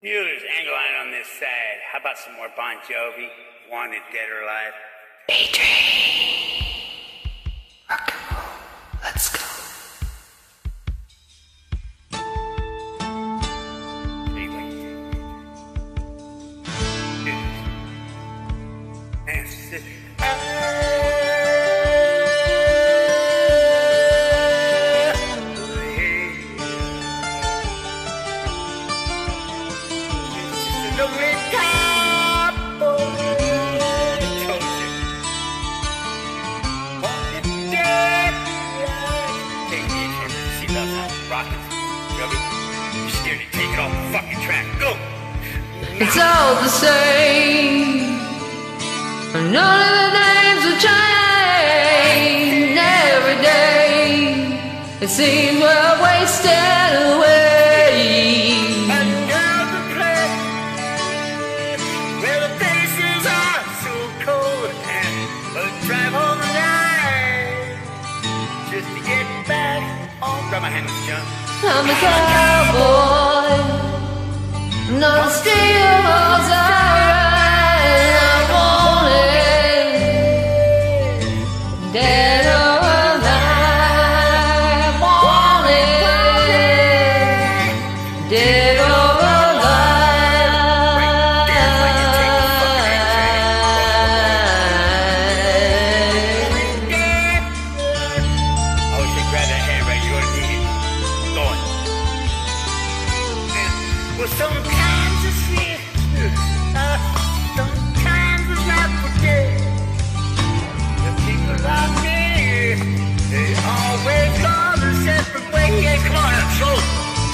Mueller's Angleiron on this side. How about some more Bon Jovi? Wanted dead or alive? Adrian. Let's go. It's all the same. And none of the names will change every day. It seems well. grab my hand, John. I'm a cowboy, not a steelhorse.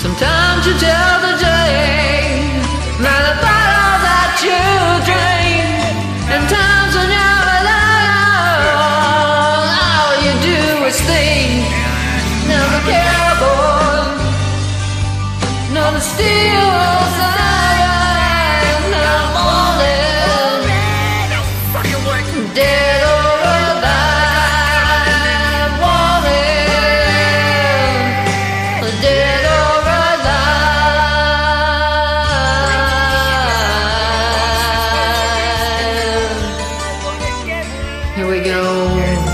Sometimes you tell the day. Here we go.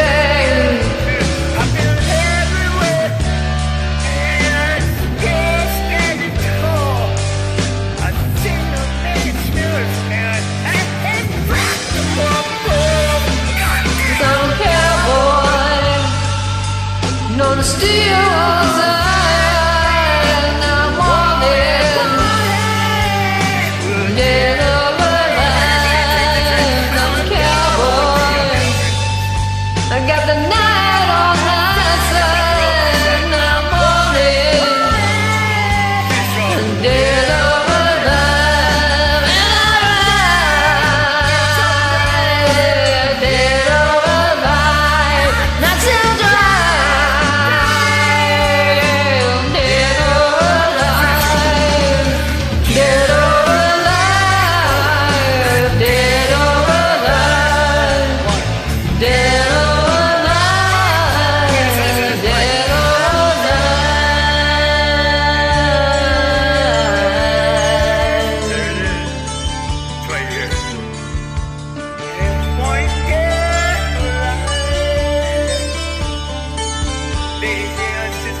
I got the night.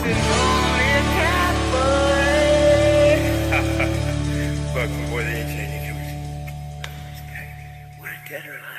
Look, before they change it, we're dead or alive.